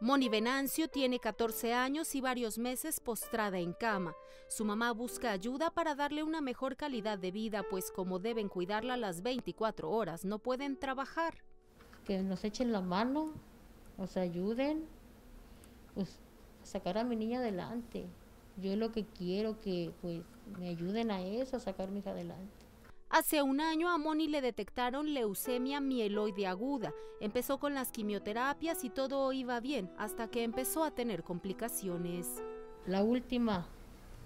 Moni Venancio tiene 14 años y varios meses postrada en cama. Su mamá busca ayuda para darle una mejor calidad de vida, pues como deben cuidarla las 24 horas, no pueden trabajar. Que nos echen la mano, nos ayuden, pues sacar a mi niña adelante. Yo lo que quiero que pues me ayuden a eso, a sacar a mi hija adelante. Hace un año a Moni le detectaron leucemia mieloide aguda. Empezó con las quimioterapias y todo iba bien hasta que empezó a tener complicaciones. La última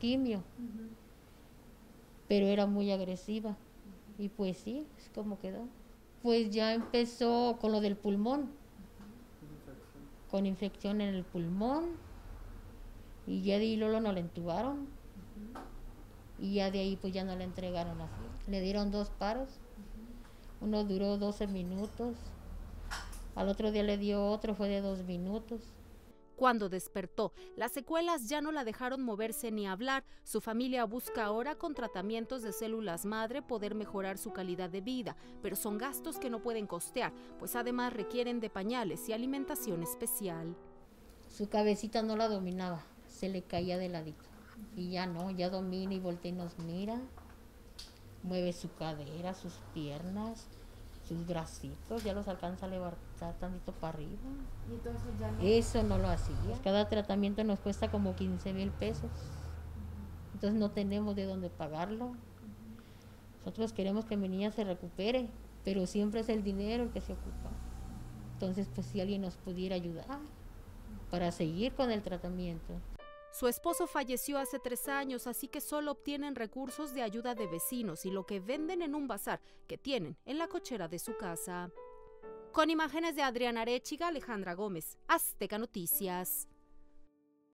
quimio, pero era muy agresiva. Y pues sí, es como quedó. Pues ya empezó con lo del pulmón, con infección en el pulmón, y ya de Lolo no la entubaron y ya de ahí pues ya no le entregaron así. Le dieron dos paros, uno duró 12 minutos, al otro día le dio otro, fue de dos minutos. Cuando despertó, las secuelas ya no la dejaron moverse ni hablar. Su familia busca ahora con tratamientos de células madre poder mejorar su calidad de vida, pero son gastos que no pueden costear, pues además requieren de pañales y alimentación especial. Su cabecita no la dominaba, se le caía de ladito. Y ya no, ya domina y voltea y nos mira. Mueve su cadera, sus piernas, sus bracitos, ya los alcanza a levantar tantito para arriba. ¿Y entonces ya no? Eso no lo hacía. Cada tratamiento nos cuesta como 15 mil pesos. Entonces no tenemos de dónde pagarlo. Nosotros queremos que mi niña se recupere, pero siempre es el dinero el que se ocupa. Entonces, pues si alguien nos pudiera ayudar para seguir con el tratamiento. Su esposo falleció hace tres años, así que solo obtienen recursos de ayuda de vecinos y lo que venden en un bazar que tienen en la cochera de su casa. Con imágenes de Adriana Arechiga, Alejandra Gómez, Azteca Noticias.